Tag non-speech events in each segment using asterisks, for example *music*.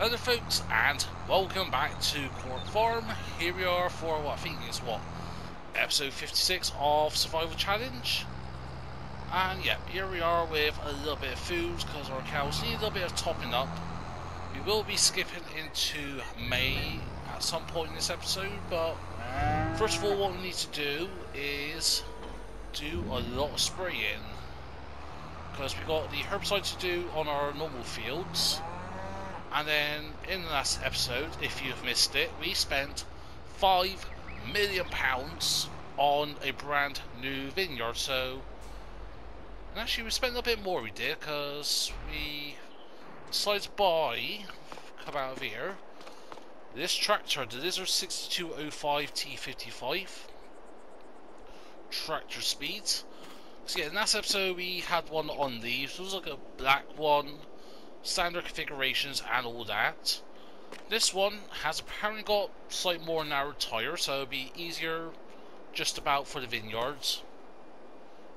Hello folks and welcome back to Court Farm. Here we are for what I think is what episode 56 of Survival Challenge. And yeah, here we are with a little bit of food because our cows need a little bit of topping up. We will be skipping into May at some point in this episode, but first of all what we need to do is do a lot of spraying. Because we got the herbicide to do on our normal fields and then in the last episode, if you've missed it, we spent five million pounds on a brand new vineyard. So, and actually, we spent a bit more. We did because we decided to buy, come out of here, this tractor, the Lizard 6205 T55 tractor speeds. So yeah, in last episode we had one on these. It was like a black one standard configurations and all that. This one has apparently got slightly more narrow tires, so it'll be easier just about for the vineyards.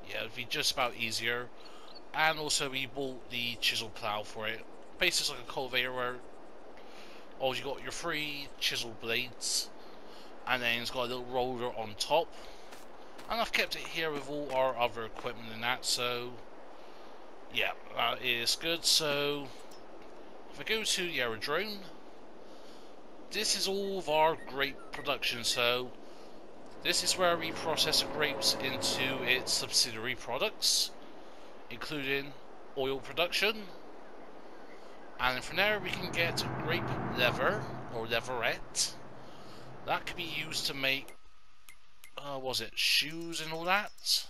Yeah, it'll be just about easier. And also we bought the chisel plow for it. Basically like a cultivator where all you got your three chisel blades and then it's got a little roller on top. And I've kept it here with all our other equipment and that, so yeah, that is good. So, if I go to the aerodrome, this is all of our grape production. So, this is where we process the grapes into its subsidiary products, including oil production. And from there we can get grape leather, or leatherette. That can be used to make, uh, was it, shoes and all that?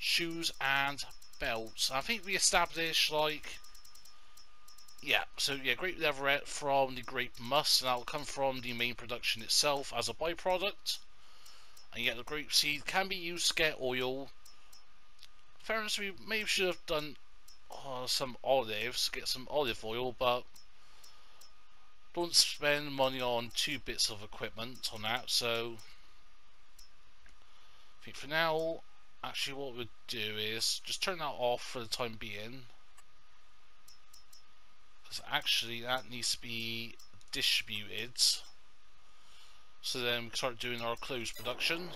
Shoes and belts. I think we established like yeah, so yeah, grape leatherette from the grape must, and that'll come from the main production itself as a byproduct. And yet the grape seed can be used to get oil. Fairness, we maybe should have done uh, some olives, get some olive oil, but don't spend money on two bits of equipment on that, so I think for now actually what we'll do is just turn that off for the time being because actually that needs to be distributed so then we can start doing our clothes production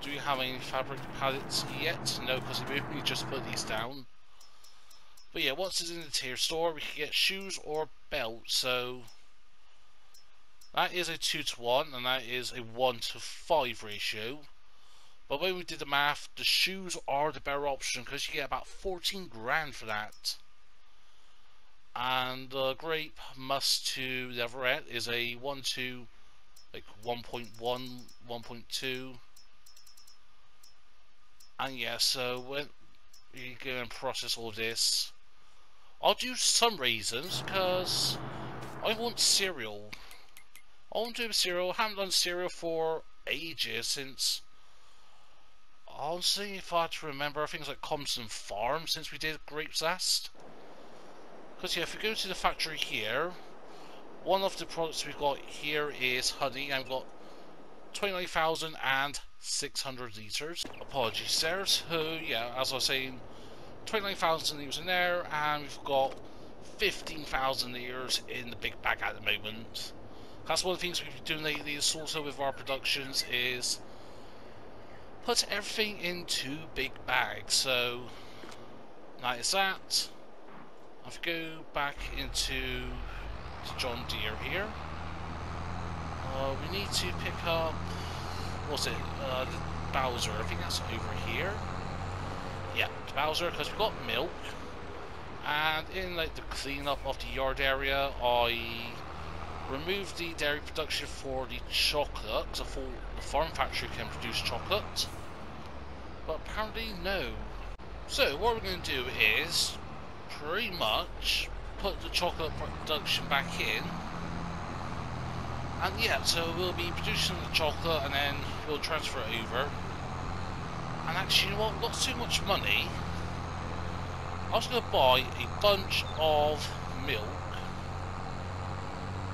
do we have any fabric pallets yet? no because we only just put these down but yeah once it's in the tier store we can get shoes or belts so that is a 2 to 1 and that is a 1 to 5 ratio but when we did the math, the shoes are the better option because you get about 14 grand for that. And the grape must to leatherette is a 1 to like 1.1, 1.2. And yeah, so when you go and process all this, I'll do some raisins because I want cereal. I want to do cereal. I haven't done cereal for ages since honestly, if I had to remember things like Compton Farm since we did grapes last. Because yeah, if we go to the factory here, one of the products we've got here is honey, we've got 29,600 litres. Apologies there, so yeah, as I was saying, 29,000 litres in there, and we've got 15,000 litres in the big bag at the moment. That's one of the things we've been doing lately, also with our productions, is put everything into big bags. So that is that. I'll go back into John Deere here. Uh, we need to pick up, what's it, uh, Bowser, I think that's over here. Yeah, Bowser, because we've got milk. And in like the cleanup of the yard area, I removed the dairy production for the chocolate, because I thought the farm factory can produce chocolate. But apparently no. So what we're going to do is pretty much put the chocolate production back in. And yeah, so we'll be producing the chocolate and then we'll transfer it over. And actually, you know what? Not too much money. I was going to buy a bunch of milk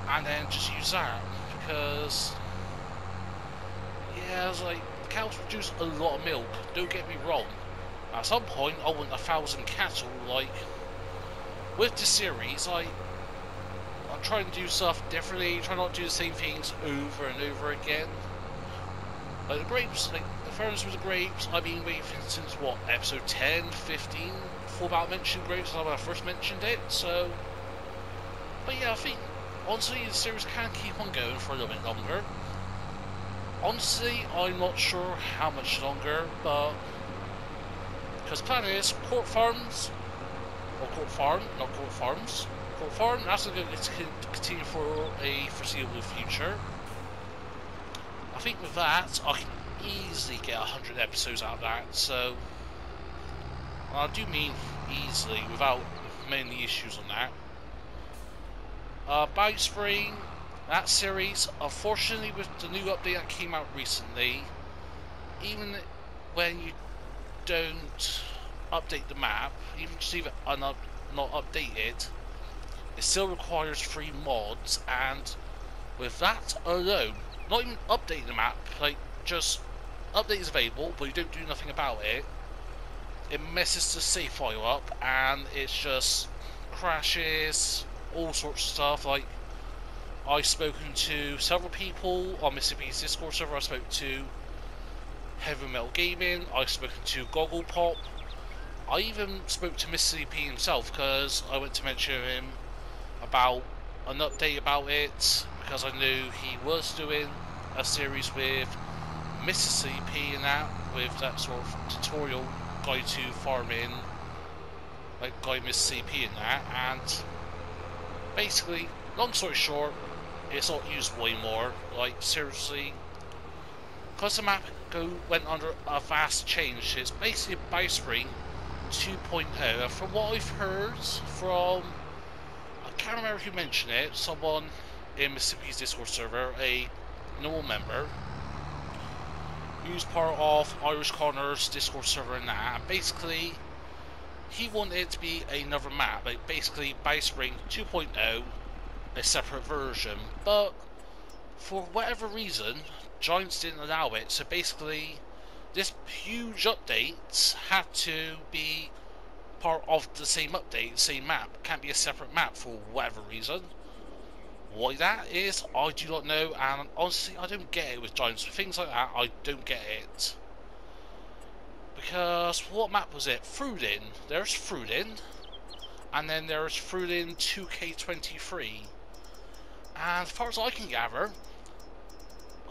and then just use that because yeah, I was like cows produce a lot of milk, don't get me wrong. At some point, I want a thousand cattle, like, with the series, I, I try and do stuff differently, try not to do the same things over and over again. Like the grapes, like the furnace with the grapes, I've been waiting since what, episode 10, 15, before about mentioned grapes when I first mentioned it, so... But yeah, I think, honestly, the series can keep on going for a little bit longer. Honestly, I'm not sure how much longer, but... Because plan is, Court Farms, or Court Farm, not Court Farms, Court Farm, that's going to continue for a foreseeable future. I think with that, I can easily get 100 episodes out of that, so... I do mean easily, without many issues on that. Uh, Spring, that series, unfortunately with the new update that came out recently, even when you don't update the map, even just leave it not updated, it still requires free mods, and with that alone, not even updating the map, like just update is available, but you don't do nothing about it. It messes the save file up, and it's just crashes, all sorts of stuff. Like I've spoken to several people on Mississippi's Discord server. I spoke to Heavy Metal Gaming. I've spoken to Goggle Pop. I even spoke to Mr. CP himself because I went to mention him about an update about it because I knew he was doing a series with Mr. CP and that, with that sort of tutorial guide to farming, like guide Mr. CP and that, and basically, long story short, it's not way more, like seriously, because the map go, went under a vast change, it's basically Bite Spring 2.0, from what I've heard from, I can't remember who mentioned it, someone in Mississippi's Discord server, a normal member, who's part of Irish Corner's Discord server and that, and basically he wanted it to be another map, like basically Spring 2.0, a separate version, but for whatever reason, Giants didn't allow it, so basically this huge update had to be part of the same update, same map, can't be a separate map for whatever reason. Why that is, I do not know, and honestly, I don't get it with Giants. With things like that, I don't get it. Because, what map was it? Fruitin. There's Fruitin. And then there's Fruitin 2K23. And as far as I can gather,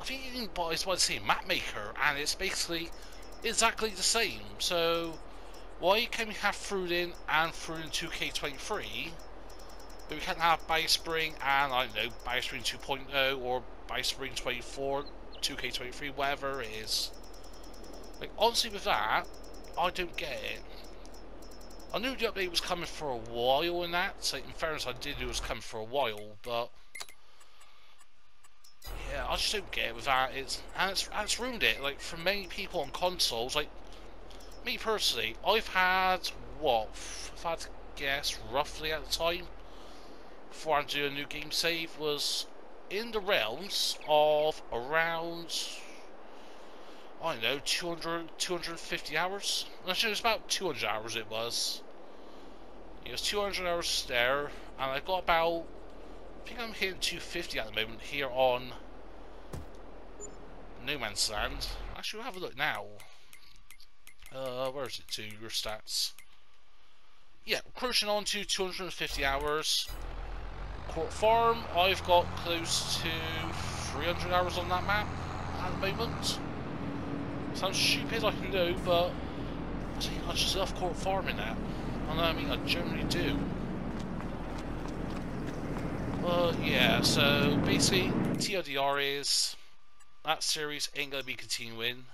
I think you can buy, by the map maker, and it's basically exactly the same. So, why can we have Fruitin and Fruitin 2K23? But we can't have Bite Spring and, I don't know, Bite Spring 2.0 or Bite Spring 24, 2K23, whatever it is. Like, honestly with that, I don't get it. I knew the update was coming for a while in that, so in fairness I did it was coming for a while, but... Yeah, I just don't get it with that, it's, and it's, and it's ruined it, like, for many people on consoles, like, me personally, I've had, what, if I had to guess, roughly at the time, before I do a new game save was in the realms of around I don't know 200 250 hours. Actually it was about 200 hours it was. It was 200 hours there and I got about I think I'm hitting 250 at the moment here on No Man's Land actually we'll have a look now uh, where is it to your stats yeah, cruising on to 250 hours Court Farm, I've got close to 300 hours on that map at the moment. Sounds stupid, I can do, but I just love Court Farm in that. I know, I mean, I generally do. But yeah, so basically, TLDR is that series ain't going to be continuing.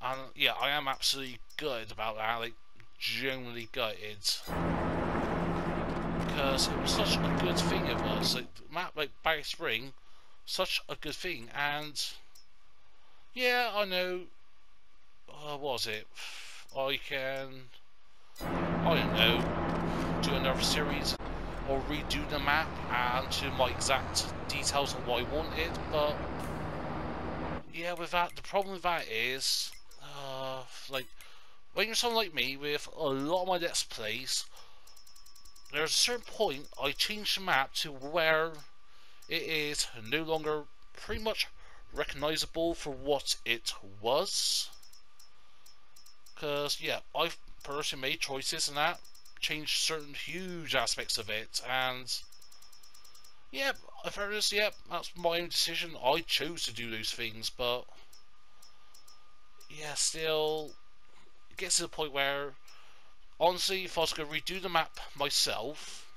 And yeah, I am absolutely good about that, like, genuinely gutted because it was such a good thing it was. Like map like Bite Spring, such a good thing and yeah, I know uh, what was it? I can I don't know do another series or redo the map and to my exact details on what I wanted, but yeah, with that, the problem with that is, uh, like, when you're someone like me with a lot of my Let's Plays, there's a certain point I change the map to where it is no longer pretty much recognizable for what it was. Because, yeah, I've personally made choices and that changed certain huge aspects of it, and yep, yeah, in fairness, yeah, that's my own decision. I chose to do those things, but yeah, still, it gets to the point where, honestly, if I was going to redo the map myself,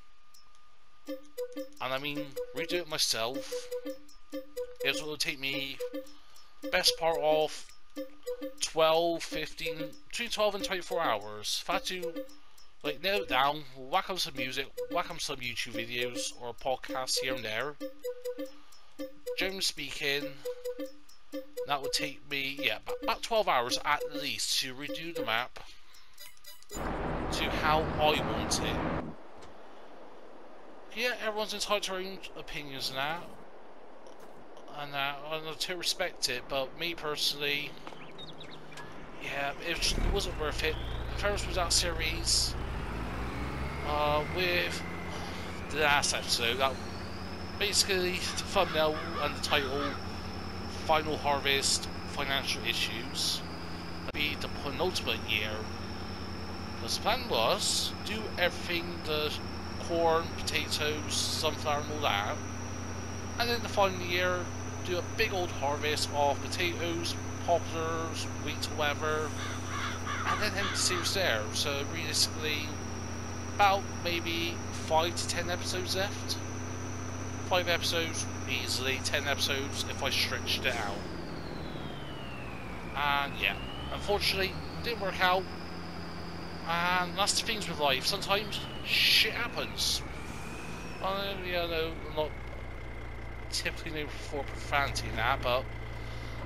and I mean redo it myself, it would take me best part of 12, 15, between 12 and 24 hours. If I had to like nail it down, whack on some music, whack on some YouTube videos or podcasts here and there. Generally speaking, that would take me, yeah, about 12 hours at least to redo the map to how I want it. Yeah, everyone's entitled to their own opinions now, and uh, and to respect it, but me personally, yeah, it wasn't worth it. Ferris was that series uh, with the last episode. That basically the thumbnail and the title, Final Harvest Financial Issues, be the penultimate year. The plan was do everything the corn, potatoes, sunflower, and all that, and then the final year do a big old harvest of potatoes, poplars, wheat, whatever, and then end the series there. So realistically, about maybe five to ten episodes left. Five episodes easily, ten episodes if I stretched it out. And yeah, unfortunately, didn't work out. And that's the things with life. Sometimes shit happens. I yeah, no, I'm not typically known for profanity in that, but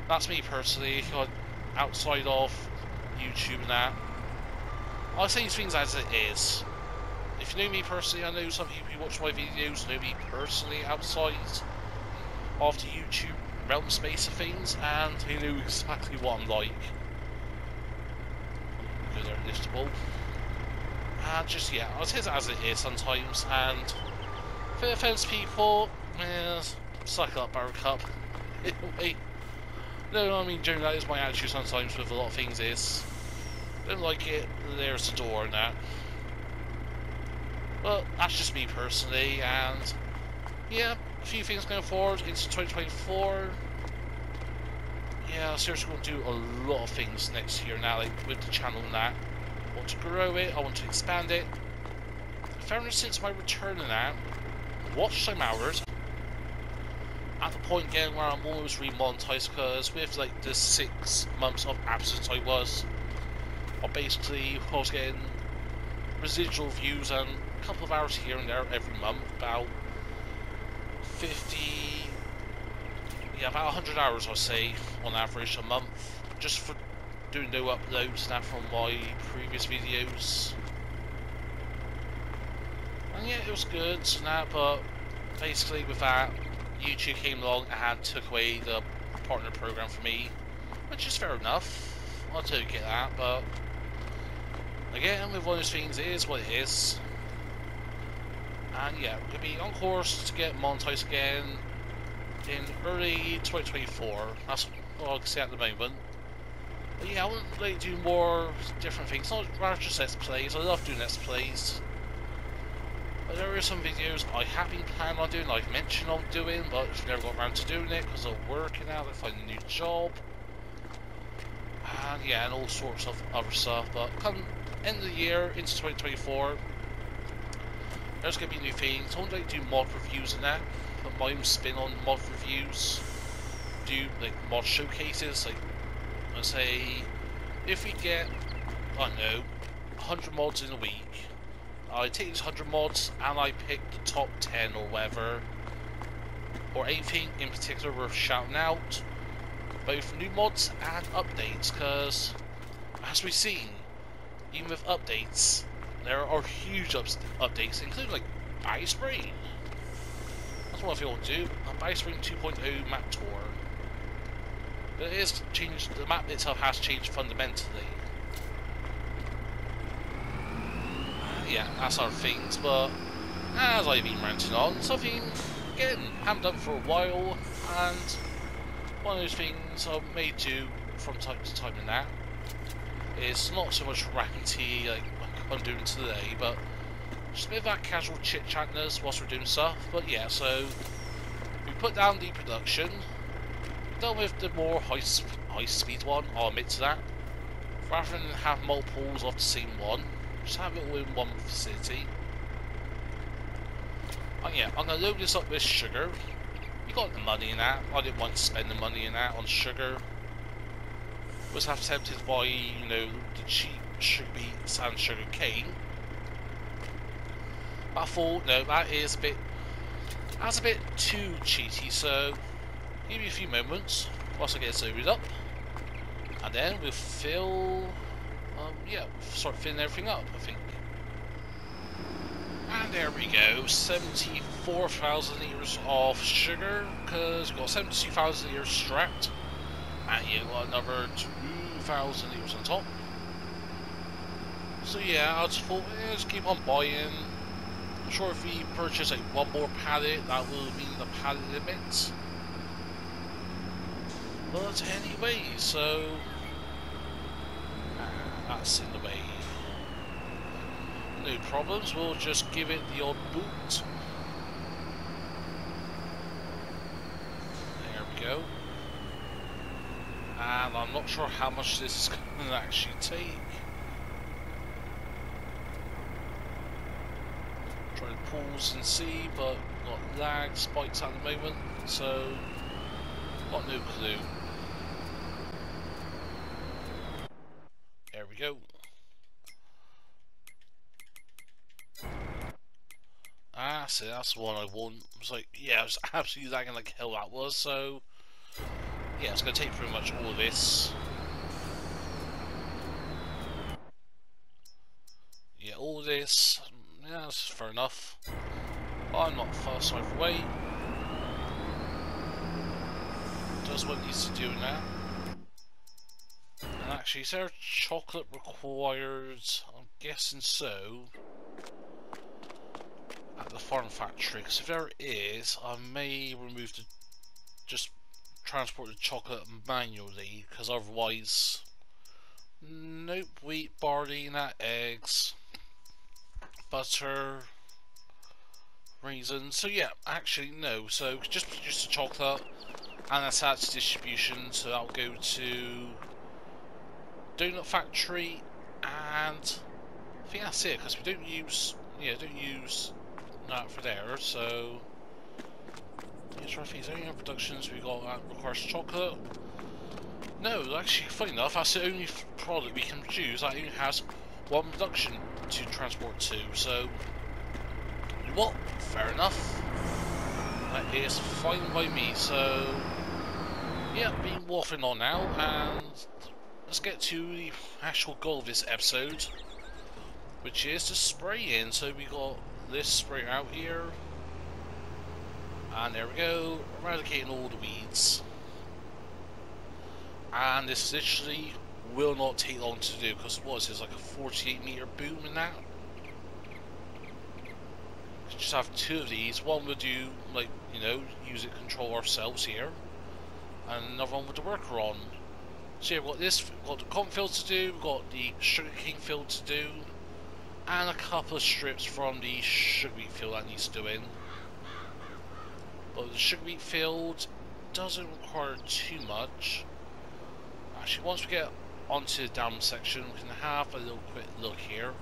that's me personally. Outside of YouTube and that, I say things as it is if you know me personally, I know some people who watch my videos know me personally outside of the YouTube realm space of things, and they know exactly what I'm like. Because they're liftable. And just, yeah, it as it is sometimes, and the offense people, eh, suck up, Buttercup. *laughs* anyway, no, I mean, generally that is my attitude sometimes with a lot of things is, don't like it, there's the door and that. But that's just me personally, and yeah, a few things going forward into 2024. Yeah, seriously to do a lot of things next year now, like with the channel and that. I want to grow it, I want to expand it. Fairness, since my return in that, watch time hours, at the point again where I'm almost remonetized because with like the six months of absence I was, I basically was getting residual views and a couple of hours here and there every month, about 50, yeah, about 100 hours, I say, on average a month, just for doing no uploads and that from my previous videos. And yeah, it was good and that, but basically with that, YouTube came along and took away the partner program for me, which is fair enough. I do get that, but again, with one of those things, it is what it is. And yeah, we'll be on course to get monetized again in early 2024. That's all I can say at the moment. But yeah, I want to like, do more different things, not rather just let's plays. I love doing let's plays. But there are some videos I have been planning on doing, I've mentioned on doing, but I've never got around to doing it because of working out, I find a new job. And yeah, and all sorts of other stuff. But come end of the year into 2024, there's going to be new things. I want to like, do mod reviews and that. Put my own spin on mod reviews. Do like mod showcases. Like, I say, if we get, I don't know, 100 mods in a week, I take these 100 mods and I pick the top 10 or whatever. Or anything in particular worth shouting out. Both new mods and updates, because as we've seen, even with updates, there are huge updates, including like Spring. That's what I feel to do. Uh, a Spring 2.0 map tour. But it is changed, the map itself has changed fundamentally. Uh, yeah, that's other things, but as I've been ranting on, something, again, haven't done for a while, and one of those things I may do from time to time in that is not so much ranty like I'm doing today, but just a bit of that casual chit chatness whilst we're doing stuff. But yeah, so we put down the production, done with the more high high speed one. I'll admit to that. Rather than have multiples of the same one, just have it all in one facility. And yeah, I'm gonna load this up with sugar. You got the money in that. I didn't want to spend the money in that on sugar. Was half tempted by, you know, the cheap sugar beets and sugar cane. But I thought, no, that is a bit that's a bit too cheaty, so give me a few moments whilst I get this up. And then we'll fill um, yeah, start filling everything up, I think. And there we go, 74,000 litres of sugar, because we've got 72,000 litres strapped, and you got another 2,000 litres on top. So yeah, I just thought, yeah, just keep on buying. I'm sure if we purchase like one more pallet, that will be the pallet limit. But anyway, so ah, that's in the way. No problems, we'll just give it the odd boot. There we go. And I'm not sure how much this is *laughs* going to actually take. Try to pause and see, but got lag spikes at the moment, so got no clue. There we go. Ah, see, that's the one I want. I was like, yeah, I was *laughs* absolutely lagging like hell that was, so... Yeah, it's going to take pretty much all of this. Yeah, all this. Yeah, that's fair enough. I'm not fast either way. Does what needs to do now. And actually, is there chocolate required? I'm guessing so at the farm factory because if there is I may remove the just transport the chocolate manually because otherwise nope wheat barley nut eggs butter raisins so yeah actually no. So just produce the chocolate and that's out to distribution. So that'll go to donut factory and I think that's it because we don't use yeah don't use not for there, so yes, roughly only have productions we got that requires chocolate. No, actually, funny enough, that's the only product we can produce that has one production to transport to. So, what? Fair enough. That is fine by me. So, yeah, been waffling on now, and let's get to the actual goal of this episode, which is to spray in. So we got this spray out here. And there we go, eradicating all the weeds. And this literally will not take long to do because what is this, like a 48 meter boom in that? Just have two of these. One would do, like, you know, use it control ourselves here. And another one with the worker on. So yeah, we've got this, we've got the cotton field to do, we've got the sugarcane field to do and a couple of strips from the sugar beet field that needs doing. But the sugar beet field doesn't require too much. Actually, once we get onto the dam section, we can have a little quick look here.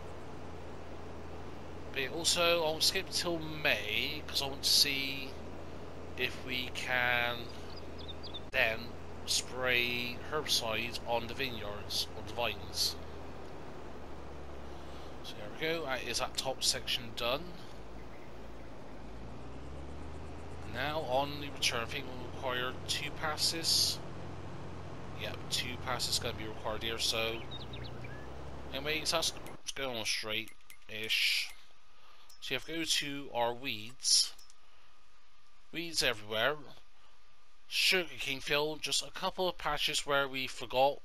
But also, I'll skip till May, because I want to see if we can then spray herbicides on the vineyards, or the vines So there we go. Uh, is that top section done? Now on the return, I we'll require two passes. Yep, two passes going to be required here, so... Anyway, so let's go on straight-ish. So you have to go to our weeds. Weeds everywhere. Sugar cane field, just a couple of patches where we forgot.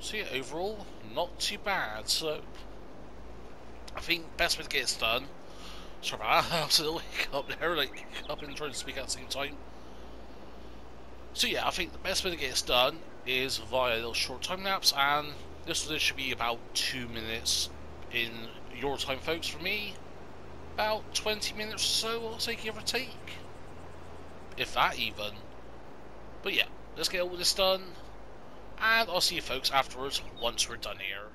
So yeah, overall, not too bad. So I think best way to get it done. Sorry about that, I was a little hiccup there, like hiccup and trying to speak at the same time. So yeah, I think the best way to get it done is via little short time lapse, and this one should be about two minutes in your time, folks. For me, about 20 minutes or so, I'll say, give or take. If that even. But yeah, let's get all this done, and I'll see you folks afterwards once we're done here.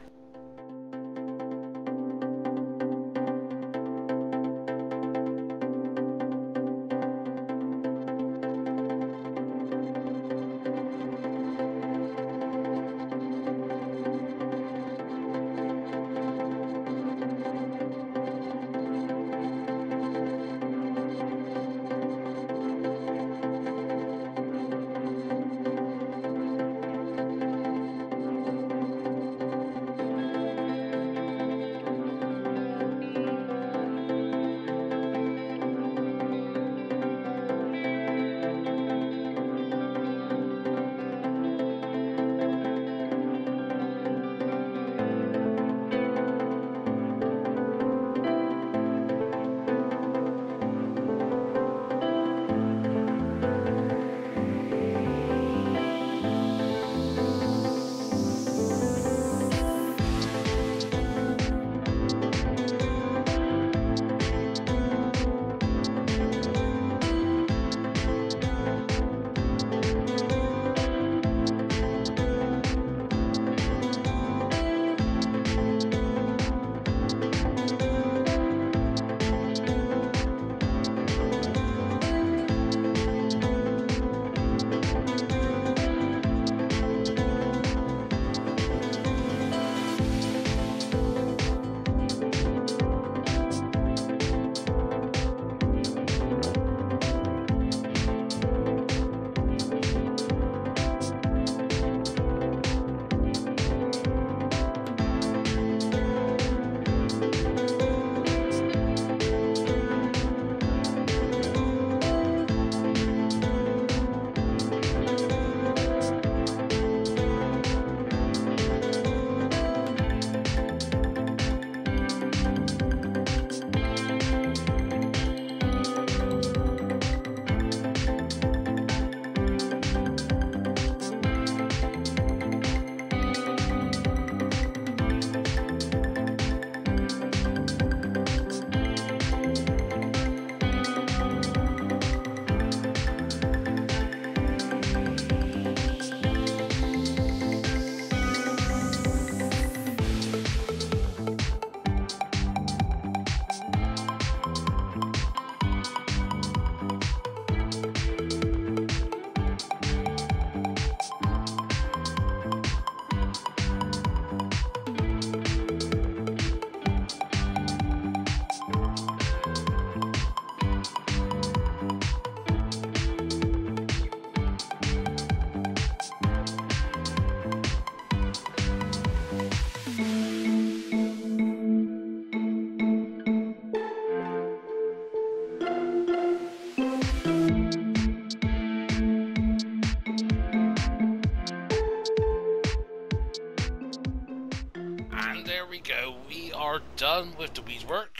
Done with the weed work.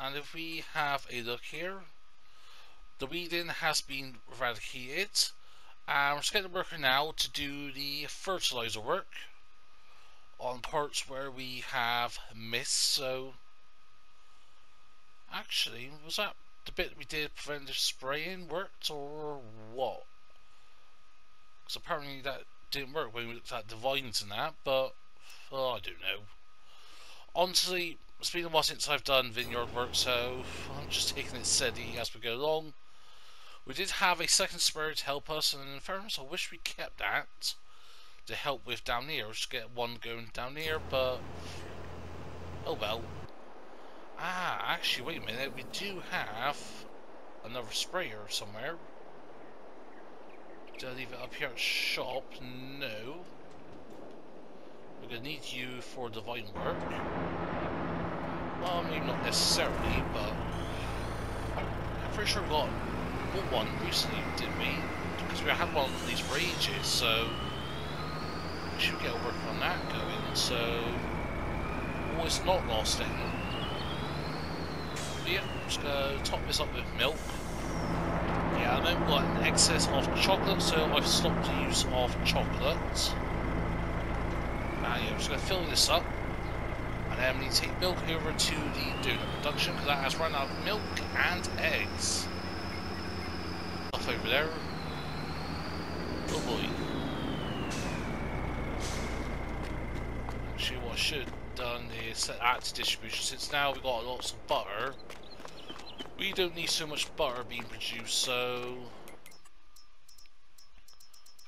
And if we have a look here the weeding has been eradicated. And we're just getting the worker now to do the fertilizer work on parts where we have missed. So actually was that the bit we did preventive spraying worked or what? Because apparently that didn't work when we looked at the vines and that but oh, I don't know. Honestly it's been a while since I've done vineyard work, so I'm just taking it steady as we go along. We did have a second sprayer to help us, and in fairness, I wish we kept that to help with down here. Just get one going down here, but oh well. Ah, actually, wait a minute. We do have another sprayer somewhere. Did I leave it up here at shop? No. We're gonna need you for the vine work. Well, not necessarily, but I'm pretty sure we got one recently, didn't we? Because we had one of these for ages, so we should get working on that going. So, oh, it's not lost any. yeah, just gonna top this up with milk. Yeah, I have got an excess of chocolate, so I've stopped the use of chocolate. And yeah, I'm just gonna fill this up. And then we need to take milk over to the donut production, because that has run out of milk and eggs. Stuff over there. Oh boy. Actually, what I should have done is set that to distribution, since now we've got lots of butter. We don't need so much butter being produced, so...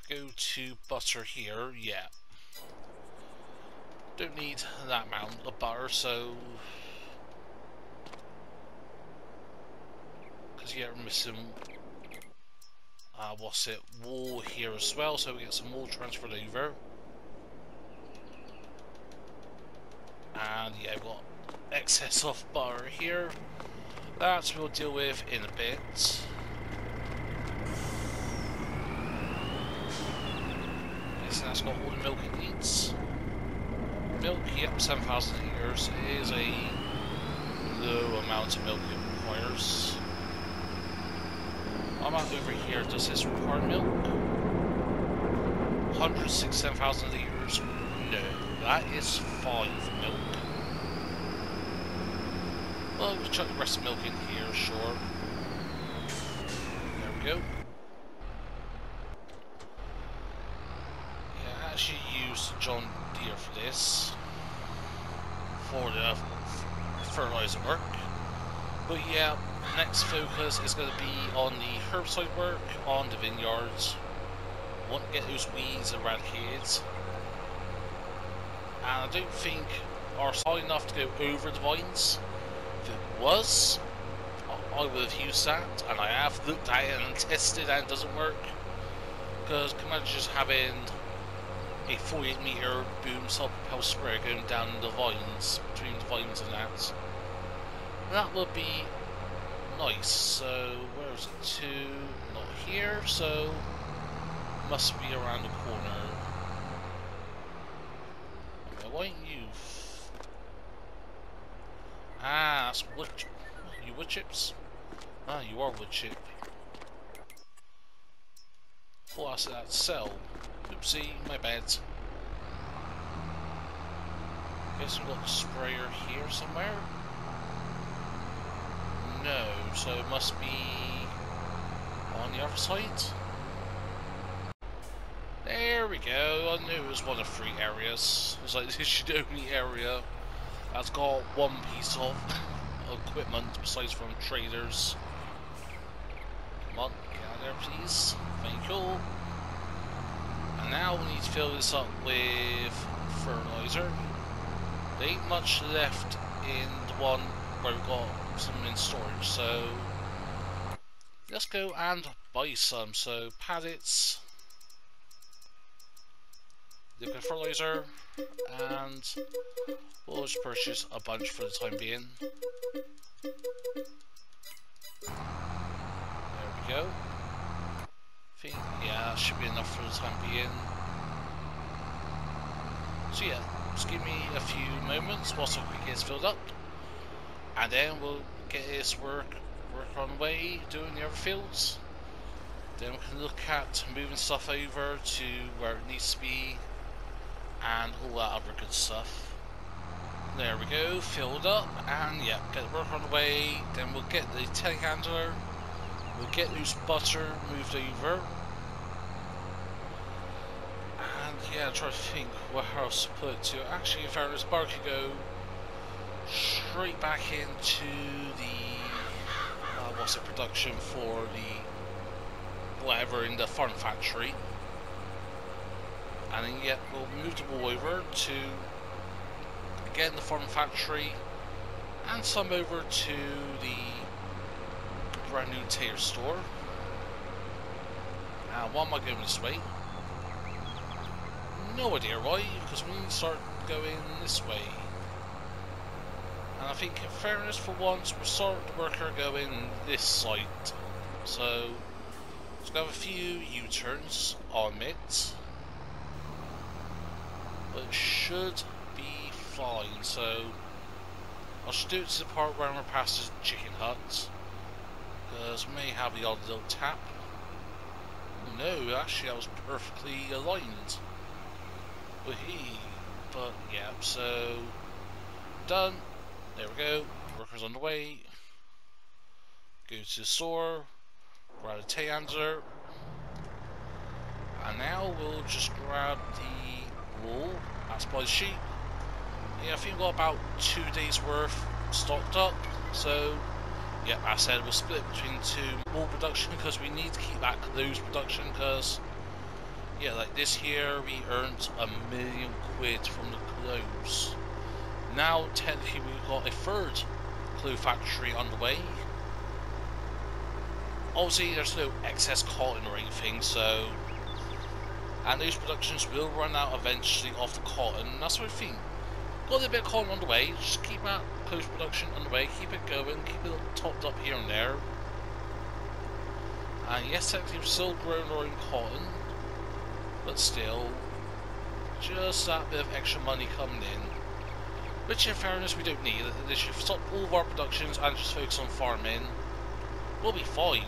Go to butter here, yeah. Don't need that amount of butter, so... Because yeah, we're missing... Uh, what's it? Wool here as well, so we get some wool transferred over. And yeah, we've got excess of butter here. That we'll deal with in a bit. Yes, that's got all the milk it needs. Milk, yep, 7,000 litres is a low amount of milk it requires. I'm out over here, does this require milk? 167,000 litres? No, that is 5 milk. Well, we'll chuck the rest of milk in here, sure. There we go. Yeah, I actually used John Deere for this. For the fertilizer work. But yeah, next focus is going to be on the herbicide work on the vineyards. Want to get those weeds eradicated. And I don't think are solid enough to go over the vines it was, I would have used that, and I have looked at it and tested and it doesn't work. Because imagine just having a 48 meter boom self-propelled sprayer going down the vines, between the vines and that. That would be nice. So, where is it to? Not here, so must be around the corner. why don't you Ah, that's wood. You wood chips? Ah, you are wood chip. Oh, I said that sell. Oopsie, my bad. Guess we've got the sprayer here somewhere. No, so it must be on the other side. There we go. I knew it was one of three areas. It's like *laughs* this should only area that's got one piece of *laughs* equipment besides from traders. Come on, get there please. Thank you. And now we need to fill this up with fertilizer. There ain't much left in the one where we've got some in storage, so let's go and buy some. So pallets, liquid fertilizer, and we'll just purchase a bunch for the time being. There we go. I think, yeah, should be enough for the time being. So yeah, just give me a few moments whilst it gets filled up, and then we'll get this work work on way doing the other fields. Then we can look at moving stuff over to where it needs to be and all that other good stuff. There we go, filled up, and yeah, get the work on the way, then we'll get the telehandler, we'll get loose butter moved over, and yeah, try to think what else to put to. Actually, in fairness, bar could go straight back into the, uh, what's it, production for the, whatever, in the farm factory and then yet we'll move the ball over to again the farm factory and some over to the brand new tailor store. Now, why am I going this way? No idea why, because we need to start going this way. And I think in fairness for once, we're starting to work going this side. So, go have a few U-turns on it but it should be fine. So I should do it to the part where we're past the chicken hut. Because may have the odd little tap. No, actually that was perfectly aligned. Wahee. But yeah, so done. There we go. Workers on the way. Go to the store. Grab a Tayanzer. And now we'll just grab the wool. That's by the sheep. Yeah, I think we've got about two days worth stocked up. So, yeah, I said we'll split between two wool production because we need to keep that clothes production because, yeah, like this year we earned a million quid from the clothes. Now, technically, we've got a third clothes factory on the way. Obviously, there's no excess cotton or anything, so and those productions will run out eventually of the cotton. That's what I think. Got a bit of cotton on the way, just keep that post production on the way, keep it going, keep it topped up here and there. And yes, technically we've still grown our own cotton, but still, just that bit of extra money coming in. Which in fairness we don't need, they should stop all of our productions and just focus on farming. We'll be fine.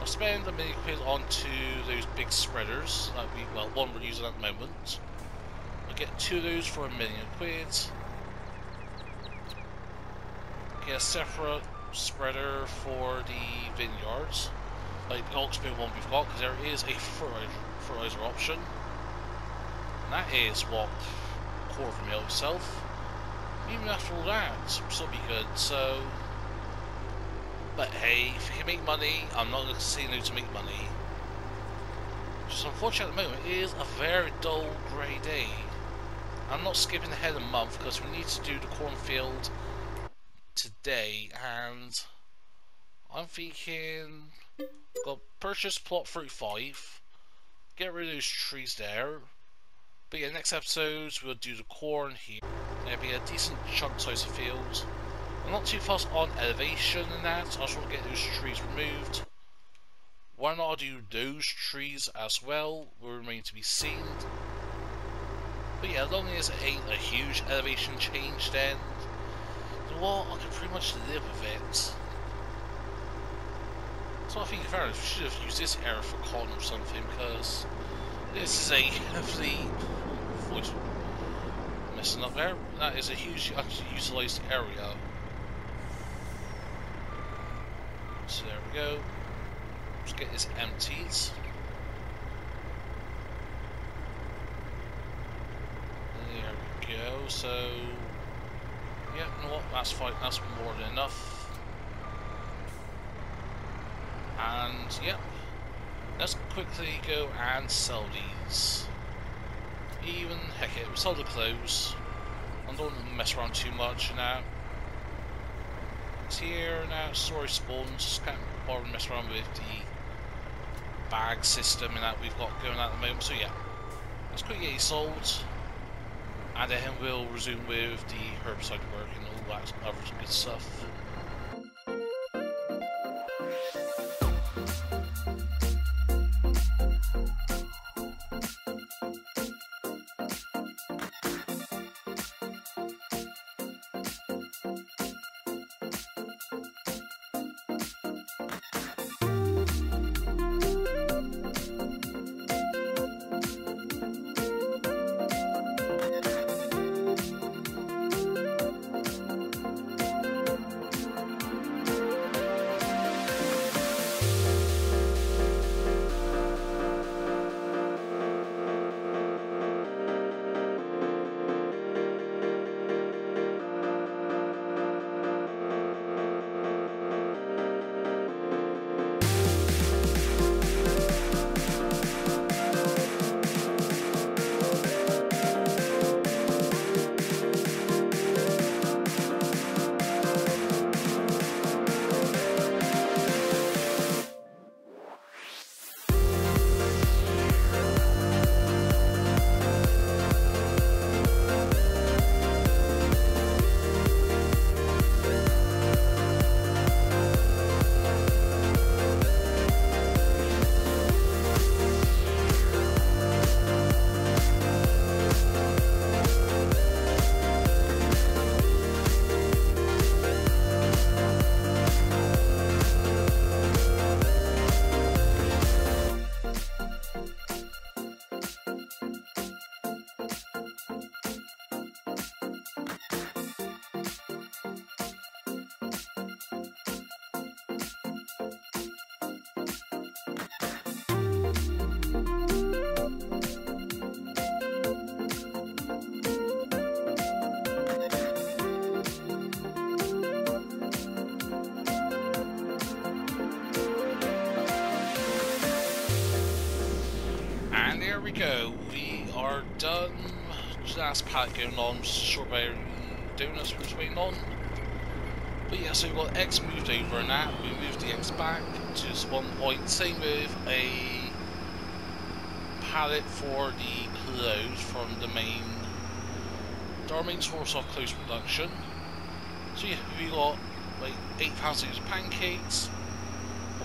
I'll spend a million quid onto those big spreaders, like we, well, one we're using at the moment. I'll get two of those for a million quid. Get a separate spreader for the vineyards, like the Oxbo one we've got, because there is a fertilizer, fertilizer option. And that is what mill itself. Even after all that, still be good, so but hey, if you can make money, I'm not going to no to make money. Just unfortunate at the moment, it is a very dull grey day. I'm not skipping ahead a month because we need to do the cornfield today and I'm thinking got purchase plot 35 get rid of those trees there but yeah next episodes we'll do the corn here there'll be a decent chunk size of fields I'm not too fast on elevation and that, I just want to get those trees removed. Why not do those trees as well, will remain to be seen. But yeah, as long as it ain't a huge elevation change then, know what, I can pretty much live with it. So I think we should have used this area for corn or something, because this is a *laughs* heavily That is a huge utilised area. So there we go. Let's get this emptied. There we go. So, yeah, you know what? That's fine. That's more than enough. And, yeah. Let's quickly go and sell these. Even, heck it, we sell the clothes. I don't mess around too much now It's here now, storage spawns, just can't bother mess around with the bag system and that we've got going at the moment. So yeah, let's quickly get these sold, and then we'll resume with the herbicide work and all that other good stuff. We go. We are done. Last pack going on. Strawberry donuts we're just waiting on. But yeah, so we've got X moved over and that. We moved the X back to one point. Same with a pallet for the clothes from the main our main source of clothes production. So yeah, we got like 8,000 litres of pancakes,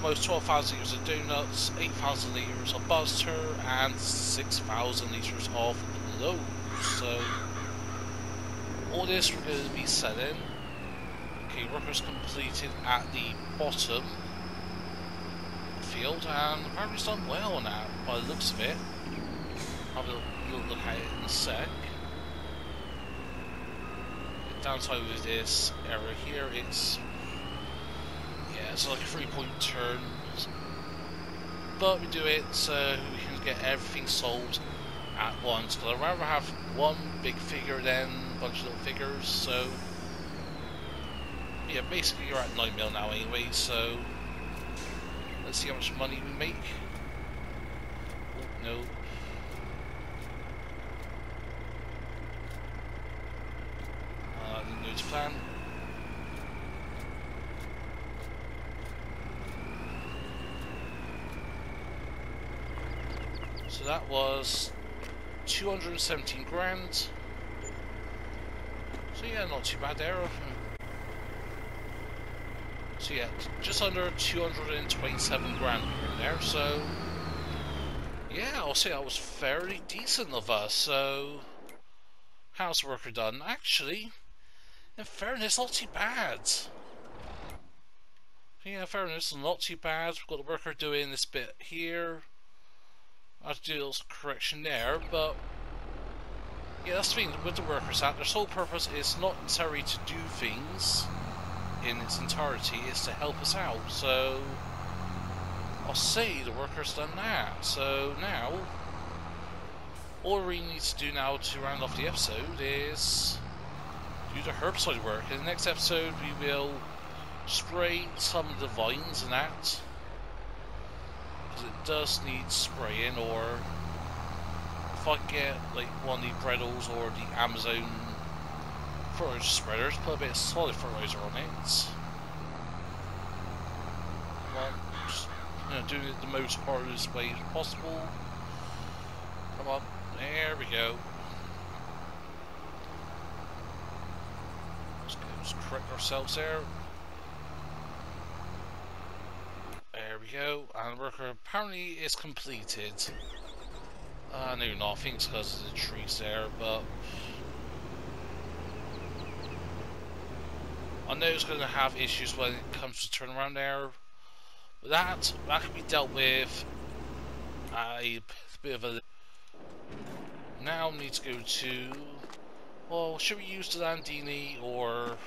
almost 12,000 litres of donuts, 8,000 litres of butter, and 6,000 litres of clothes. So all this we're going to be selling. Okay, workers completed at the bottom field, and apparently it's done well now, by the looks of it. A little look at it in a sec. Downside with this area here, it's it's like a three point turn. But we do it so we can get everything sold at once. Because I'd rather have one big figure than a bunch of little figures. So yeah, basically you're at 9 mil now anyway. So let's see how much money we make. Oh, no. Uh, no plan. So that was 217 grand. So yeah, not too bad there. So yeah, just under 227 grand there, so... Yeah, I'll say that was fairly decent of us, so... How's worker done? Actually, in fairness, not too bad. Yeah, in fairness, not too bad. We've got the worker doing this bit here. I have to do a little correction there, but yeah, that's the thing with the workers that their sole purpose is not necessarily to do things in its entirety, it's to help us out. So I'll say the worker's done that. So now all we need to do now to round off the episode is do the herbicide work. In the next episode we will spray some of the vines and that does need spraying or if I get like one of the Bredals or the Amazone fertilizer spreaders, put a bit of solid fertilizer on it. Just you know, doing it the most hardest way possible. Come on, there we go. Let's, go, let's correct ourselves there. There we go, and worker apparently is completed. I think it's because of the trees there, but... I know it's going to have issues when it comes to turnaround there. But that, that can be dealt with a bit of a... Now we need to go to... Well, should we use the Landini or...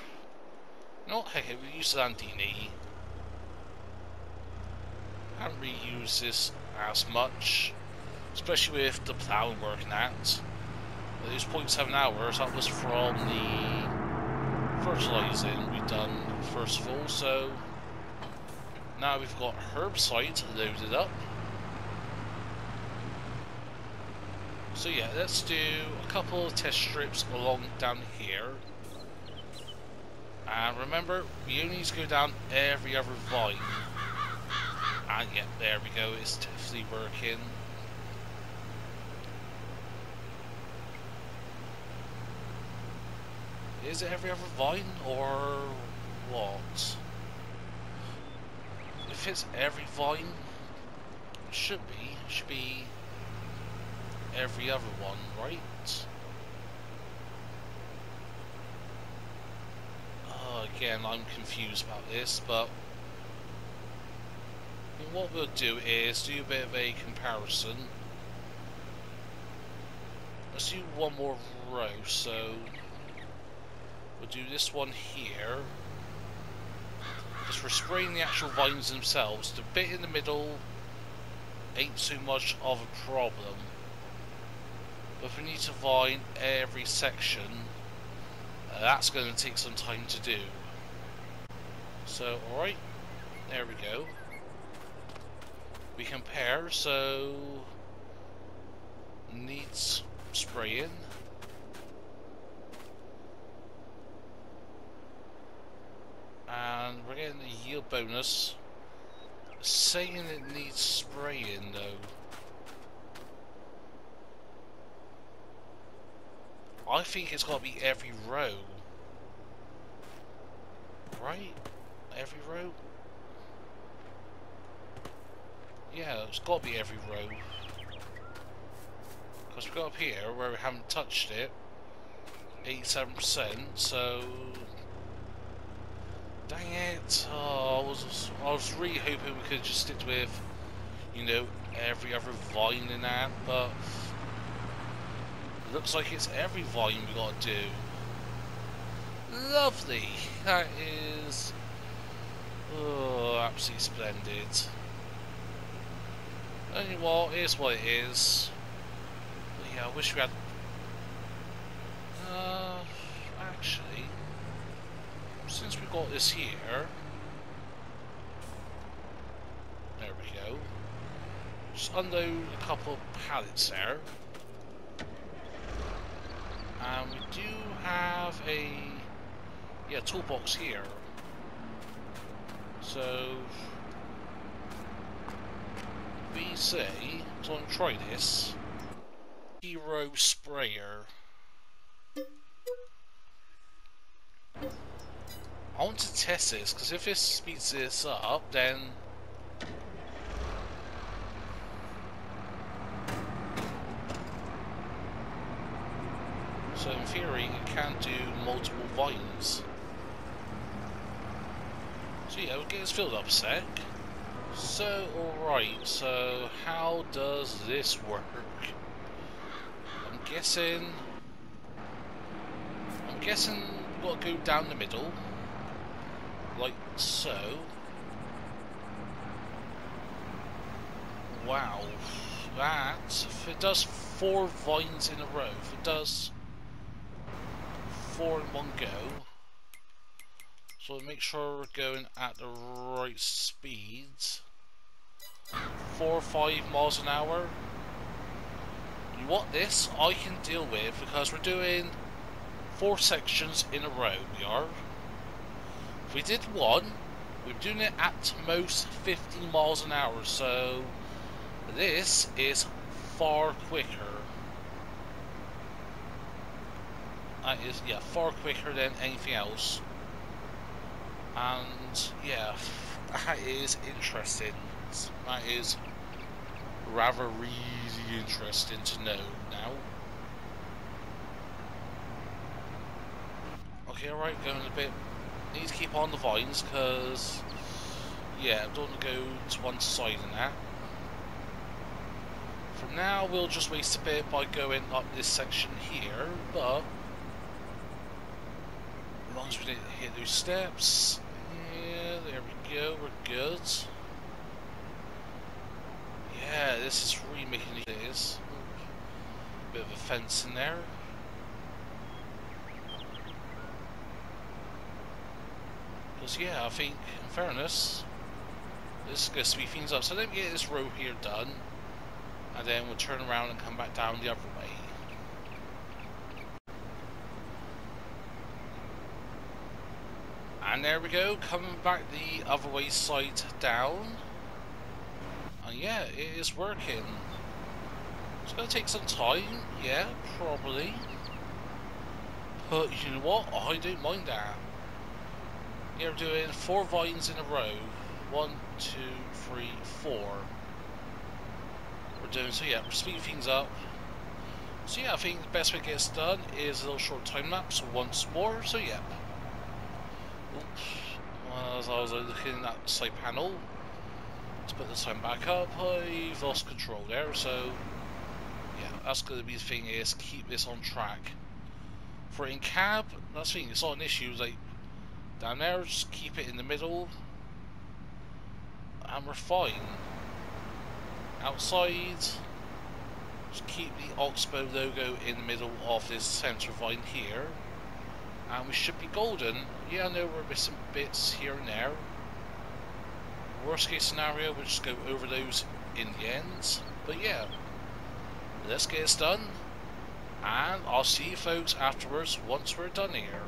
No, heck, we use the Landini really used this as much, especially with the ploughing working out. Those 0.7 hours, that was from the fertilizing we've done first of all, so now we've got herbicide loaded up. So yeah, let's do a couple of test strips along down here. And remember, we only need to go down every other vine. And yeah, there we go, it's definitely working. Is it every other vine, or what? If it's every vine, it should be, it should be every other one, right? Oh, again, I'm confused about this, but what we'll do is do a bit of a comparison. Let's do one more row, so we'll do this one here. Just we're spraying the actual vines themselves. The bit in the middle ain't too much of a problem. But if we need to vine every section, uh, that's going to take some time to do. So, alright, there we go we compare, so needs spraying. And we're getting a yield bonus. Saying it needs spraying though. I think it's got to be every row. Right? Every row? Yeah, it's got to be every row. Because we got up here where we haven't touched it. 87%, so... Dang it! Oh, I was, I was really hoping we could just stick with, you know, every other vine in that, but... Looks like it's every volume we gotta do. Lovely! That is... Oh, absolutely splendid. Only what, here's what it is. But yeah, I wish we had... Uh, actually... Since we got this here... There we go. Just unload a couple of pallets there. And we do have a yeah toolbox here. So we say, so I'm try this. Hero sprayer. I want to test this because if this speeds this up, then So in theory, it can do multiple vines. So yeah, we'll get this filled up a sec. So, alright, so how does this work? I'm guessing... I'm guessing we've got to go down the middle. Like so. Wow. That, if it does four vines in a row, if it does four in one go. So make sure we're going at the right speeds. Four or five miles an hour. What this I can deal with because we're doing four sections in a row. We are. If we did one, we're doing it at most 50 miles an hour. So this is far quicker. That is, yeah, far quicker than anything else. And, yeah, *laughs* that is interesting. That is rather really interesting to know now. Okay, alright, going a bit... Need to keep on the vines, because... Yeah, don't want to go to one side in that. For now, we'll just waste a bit by going up this section here, but as long as we didn't hit those steps. Yeah, there we go, we're good. Yeah, this is really making it Bit of a fence in there. Because yeah, I think, in fairness, this is going to speed things up. So let me get this row here done, and then we'll turn around and come back down the other way. And there we go, coming back the other way side down. And yeah, it is working. It's going to take some time, yeah, probably. But you know what, I don't mind that. Yeah, we're doing four vines in a row. One, two, three, four. We're doing, so yeah, we're speeding things up. So yeah, I think the best way to get this done is a little short time lapse once more, so yeah. Well, as I was looking at the side panel to put the sign back up, I've lost control there, so yeah, that's going to be the thing is keep this on track. For in cab, that's the thing, it's not an issue, like down there, just keep it in the middle and we're fine. Outside, just keep the Oxbo logo in the middle of this centre vine here and we should be golden. Yeah, I know we're missing bits here and there. Worst case scenario, we'll just go over those in the end. But yeah, let's get this done. And I'll see you folks afterwards once we're done here.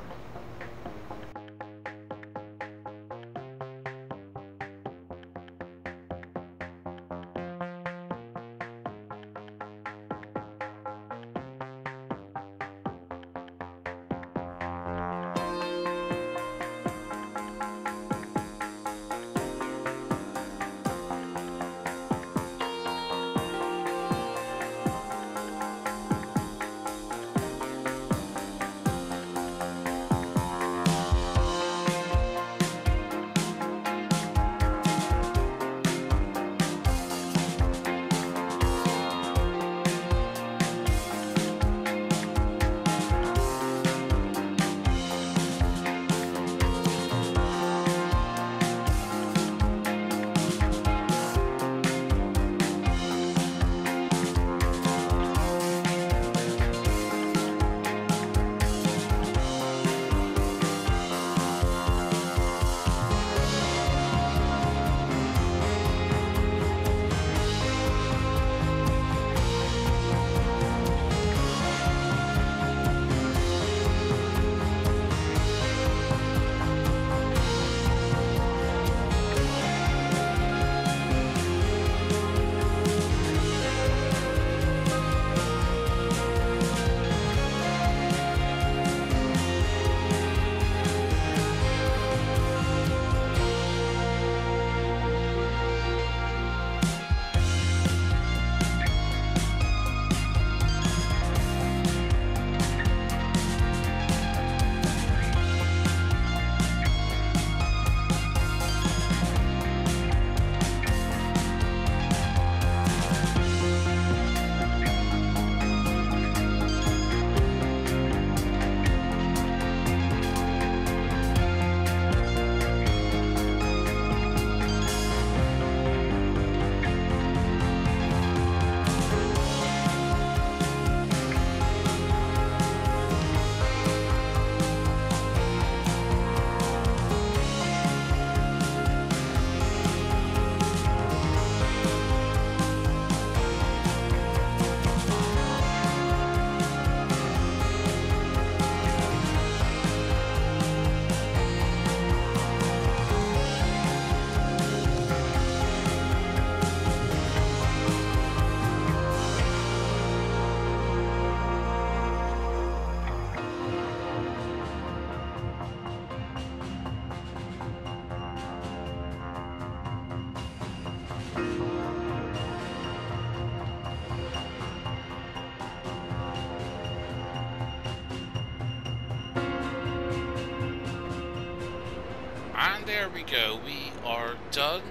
We go. We are done.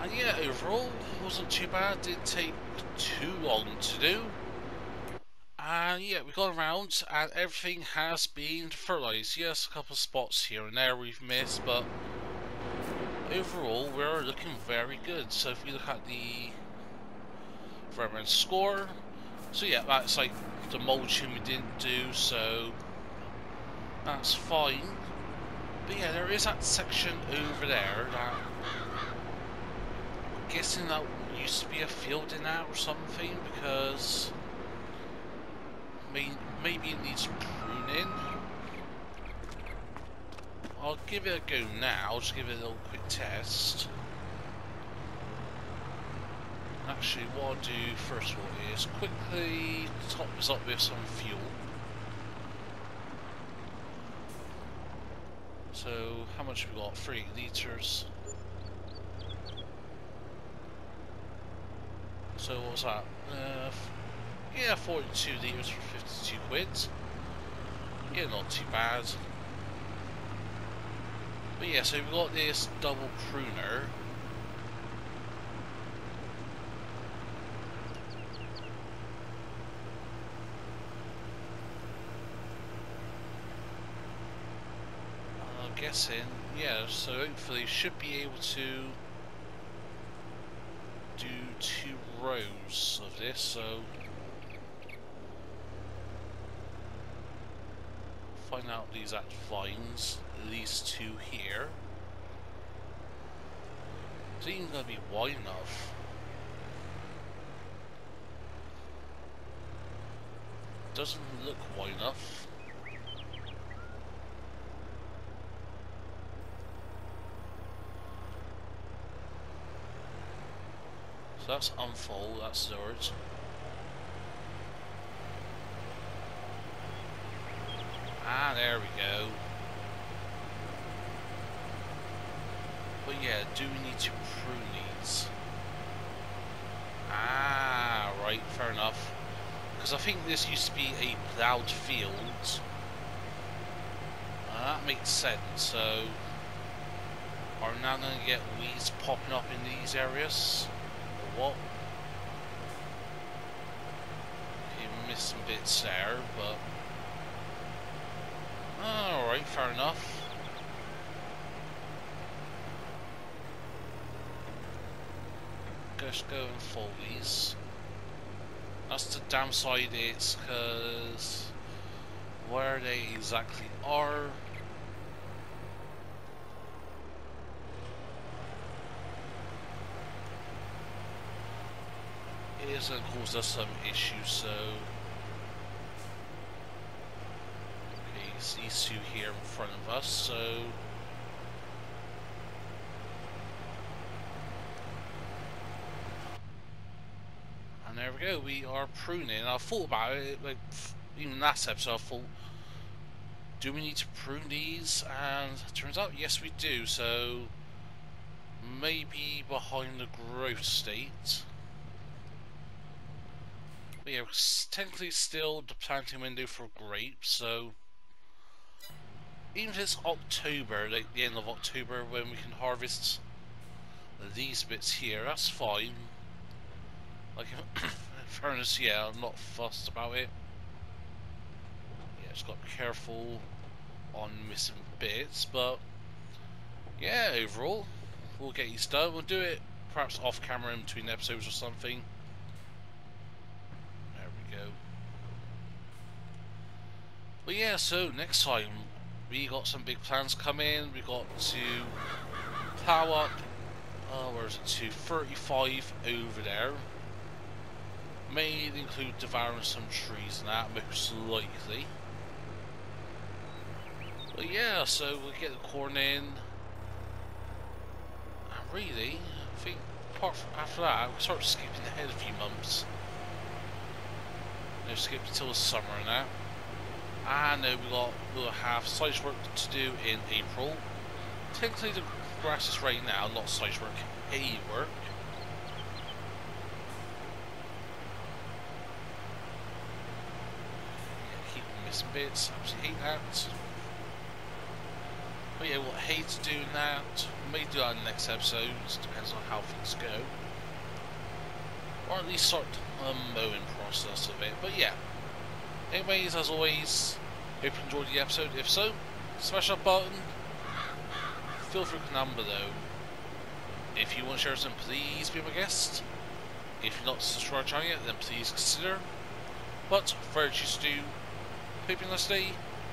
And yeah, overall, wasn't too bad. Didn't take too long to do. And yeah, we got around and everything has been fertilized. Yes, a couple of spots here and there we've missed, but overall we're looking very good. So if we look at the Vermin score, so yeah, that's like the mulching we didn't do, so that's fine. But yeah, there is that section over there that I'm guessing that used to be a field in that or something because I mean maybe it needs pruning. I'll give it a go now, just give it a little quick test. Actually what I'll do first of all is quickly top this up with some fuel. So, how much we got? Three litres. So, what was that? Uh, yeah, 42 litres for 52 quid. Yeah, not too bad. But yeah, so we've got this double pruner. Guessing, yeah, so hopefully should be able to do two rows of this, so find out these exact vines, these two here. it even to be wide enough? doesn't look wide enough. So that's unfold, that's Zord. Ah, there we go. But yeah, do we need to prune these? Ah, right, fair enough. Because I think this used to be a ploughed field. Uh, that makes sense, so... Are now going to get weeds popping up in these areas? What? You missed some bits there, but... Ah, alright, fair enough. Just go and fold these. That's the downside it's because where they exactly are is going to cause us some issues so okay these two here in front of us so And there we go, we are pruning. I thought about it, like, even last episode, I thought, do we need to prune these? And turns out, yes we do, so maybe behind the growth state. But yeah, technically still the planting window for grapes, so even if it's October, like the end of October when we can harvest these bits here, that's fine. Like, *coughs* in fairness, yeah, I'm not fussed about it. Yeah, just got careful on missing bits, but yeah, overall, we'll get these done. We'll do it perhaps off camera in between episodes or something. Go. But yeah, so next time we got some big plans coming. We got to plow up. Uh, oh, where's it to 35 over there may include devouring some trees and that, most likely. But yeah, so we get the corn in. And really, I think apart from after that, we start skipping ahead a few months. No, skip until the summer now. And then we got we'll have size work to do in April. Technically the grass is right now, not size work, hay work. Keep missing bits, absolutely hate that. But yeah, what hate doing that, we may do that in the next episode, depends on how things go. Or at least start the mowing process of it, but yeah. Anyways, as always, hope you enjoyed the episode. If so, smash that button. Feel free to number though. If you want to share some, please be my guest. If you're not subscribed to channel yet, then please consider. But, for you to do, Pippin Let's Stay.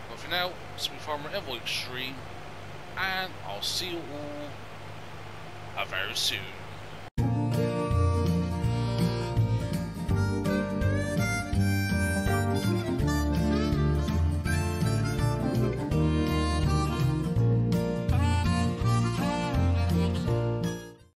But for now, Smooth Farmer EnvoyXtreme, and I'll see you all very soon.